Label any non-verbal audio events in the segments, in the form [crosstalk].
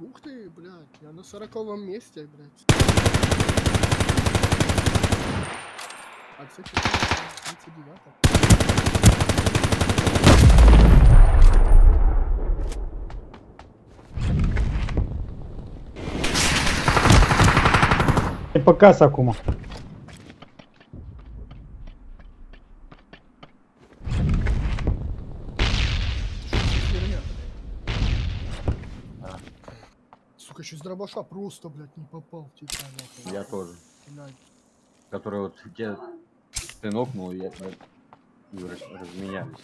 Ух ты, блядь, я на сороковом месте, блядь. А це 39 Не пока Сакума. херня, блядь. Сука, еще с дробаша просто, блядь, не попал в тебя. нахуй. Я тоже. Блядь. Который вот где ты нокнул, и я раз- разменялись.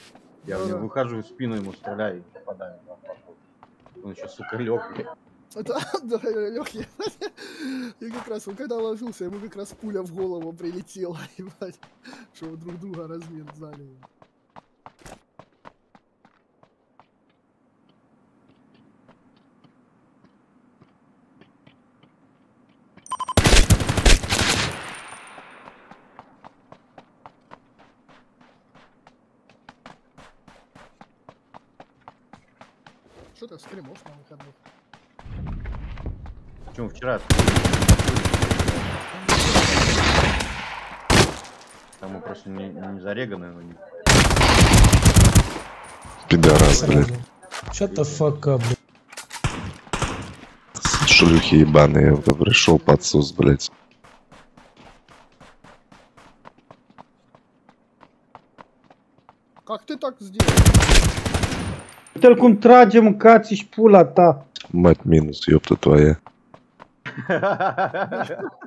Я в него Да-да. выхожу в спину ему стреляю и попадаю. Он еще, сука, лег. Это, [laughs] да, Лёх, я, я как раз, он когда ложился, ему как раз пуля в голову прилетела, [laughs] ебать, что друг друга размен знали. Что ты стримов на выходных? Почему вчера? Там мы просто не, не зареганы, но не... Пидорас, блядь. Fuck up, блядь. Шлюхи ебаные. Пришел подсус, блядь. Как ты так сделал? Uite-l cum trage mâncați și pula ta. Mai minus, eu tătoaie. [laughs]